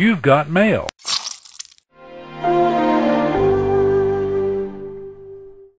You've got mail.